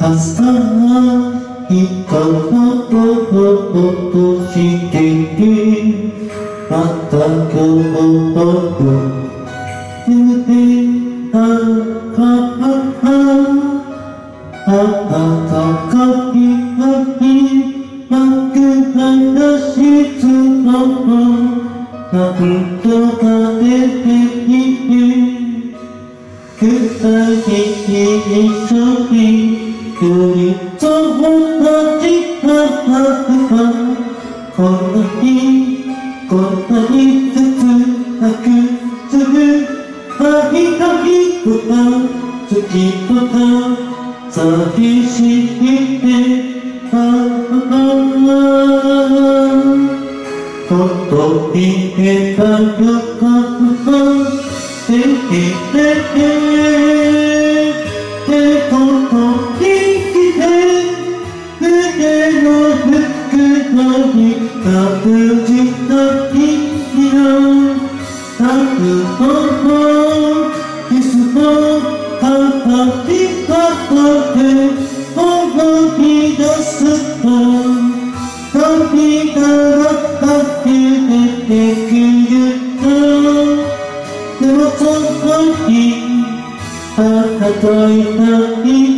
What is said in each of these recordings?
Astaga, hitam putih-putih, cikitin, mata kau Oh. きっ寂しいってああ外に出たかったできててことに来て胸のぬくもりがぶ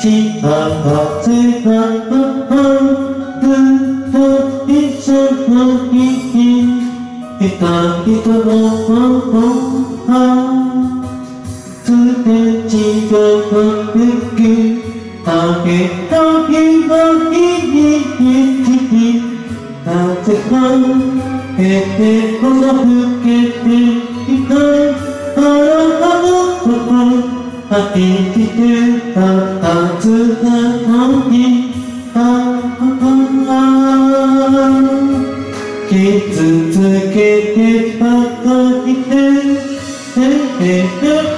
千葉は千葉のをずっと一緒の日々人々も本はすれ違う時あげた日一日に日々風が出てこそ吹けて生きてたはずなのに傷つけてばかりで、えー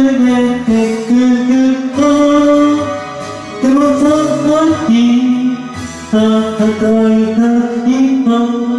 めてくるとでもその日あたたいた今